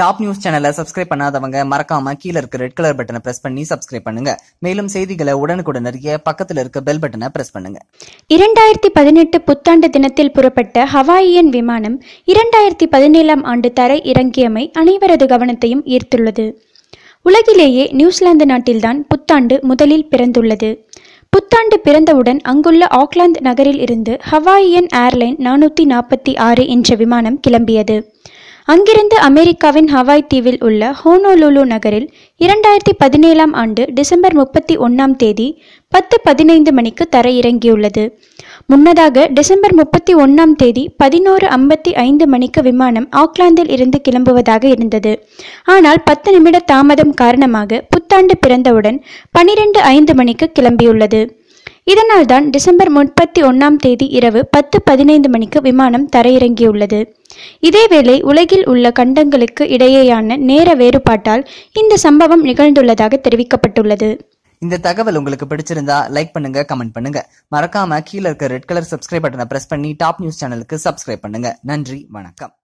Top news சேனலை subscribe பண்ணாதவங்க மறக்காம கீழ இருக்க ரெட் கலர் பட்டனை பிரஸ் பண்ணி சப்ஸ்கிரைப் பண்ணுங்க. மேலும் செய்திகளை உடனுக்குடன் அறிய பக்கத்தில் இருக்க பெல் பட்டனை பிரஸ் பண்ணுங்க. இரண்டாயிரத்தி பதினெட்டு புத்தாண்டு தினத்தில் புறப்பட்ட ஹவாயியன் விமானம் இரண்டாயிரத்தி பதினேழாம் ஆண்டு தரை இறங்கியமை அனைவரது கவனத்தையும் ஈர்த்துள்ளது. உலகிலேயே நியூசிலாந்து நாட்டில்தான் புத்தாண்டு முதலில் பிறந்துள்ளது. புத்தாண்டு பிறந்தவுடன் அங்குள்ள ஆக்லாந்து நகரில் இருந்து ஹவாயியன் ஏர்லைன் நானூற்றி நாற்பத்தி ஆறு என்ற விமானம் கிளம்பியது. அங்கிருந்து அமெரிக்காவின் ஹவாய் தீவில் உள்ள ஹோனோலுலு நகரில் இரண்டாயிரத்தி பதினேழாம் ஆண்டு டிசம்பர் முப்பத்தி ஒன்றாம் தேதி பத்து பதினைந்து மணிக்கு தரையிறங்கியுள்ளது. முன்னதாக டிசம்பர் முப்பத்தி ஒன்றாம் தேதி பதினோரு ஐம்பத்தி ஐந்து மணிக்கு விமானம் ஆக்லாந்தில் இருந்து கிளம்புவதாக இருந்தது. ஆனால் பத்து நிமிட தாமதம் காரணமாக புத்தாண்டு பிறந்தவுடன் பனிரெண்டு ஐந்து மணிக்கு கிளம்பியுள்ளது. இதனால்தான் டிசம்பர் முப்பத்தி ஒன்றாம் தேதி இரவு பத்து பதினைந்து மணிக்கு விமானம் தரையிறங்கியுள்ளது. இதேவேளை உலகில் உள்ள கண்டங்களுக்கு இடையேயான நேர வேறுபாட்டால் இந்த சம்பவம் நிகழ்ந்துள்ளதாக தெரிவிக்கப்பட்டுள்ளது. இந்த தகவல் உங்களுக்கு பிடிச்சிருந்தா லைக் பண்ணுங்க கமெண்ட் பண்ணுங்க. மறக்காம கீழே இருக்க ரெட் கலர் சப்ஸ்கிரைப் பட்டனை பிரஸ் பண்ணி டாப் நியூஸ் சேனலுக்கு சப்ஸ்கிரைப் பண்ணுங்க. நன்றி வணக்கம்.